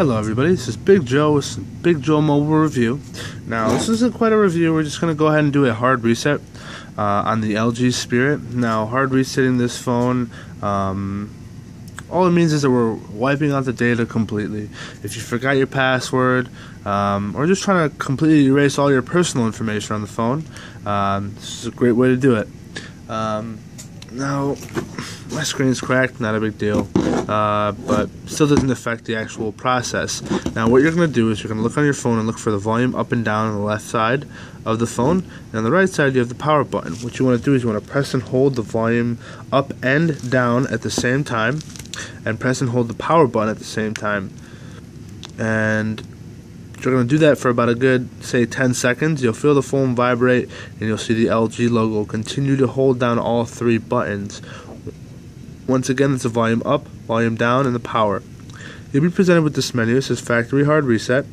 Hello everybody, this is Big Joe with Big Joe Mobile Review. Now this isn't quite a review, we're just going to go ahead and do a hard reset uh, on the LG Spirit. Now hard resetting this phone, um, all it means is that we're wiping out the data completely. If you forgot your password, um, or just trying to completely erase all your personal information on the phone, um, this is a great way to do it. Um, now, my screen's cracked, not a big deal, uh, but still doesn't affect the actual process. Now, what you're going to do is you're going to look on your phone and look for the volume up and down on the left side of the phone, and on the right side you have the power button. What you want to do is you want to press and hold the volume up and down at the same time, and press and hold the power button at the same time. And you're going to do that for about a good, say, 10 seconds. You'll feel the phone vibrate and you'll see the LG logo. Continue to hold down all three buttons. Once again, it's the volume up, volume down, and the power. You'll be presented with this menu. It says Factory Hard Reset.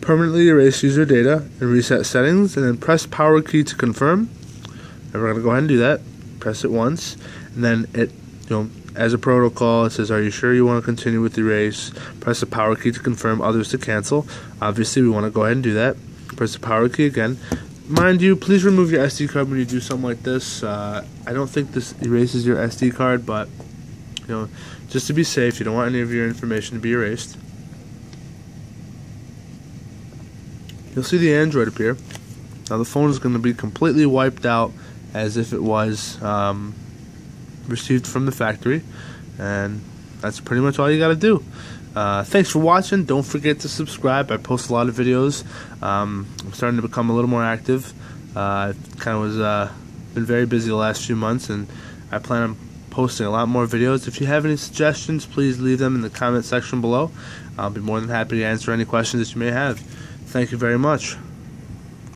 Permanently erase user data and reset settings, and then press power key to confirm. And we're going to go ahead and do that. Press it once, and then it, you know, as a protocol, it says, Are you sure you want to continue with the race? Press the power key to confirm, others to cancel. Obviously, we want to go ahead and do that. Press the power key again. Mind you, please remove your SD card when you do something like this. Uh, I don't think this erases your SD card, but you know, just to be safe, you don't want any of your information to be erased. You'll see the Android appear. Now the phone is going to be completely wiped out as if it was um, received from the factory, and that's pretty much all you got to do. Uh, thanks for watching. Don't forget to subscribe. I post a lot of videos. Um, I'm starting to become a little more active. Uh, I kind of was uh, been very busy the last few months, and I plan on posting a lot more videos. If you have any suggestions, please leave them in the comment section below. I'll be more than happy to answer any questions that you may have. Thank you very much.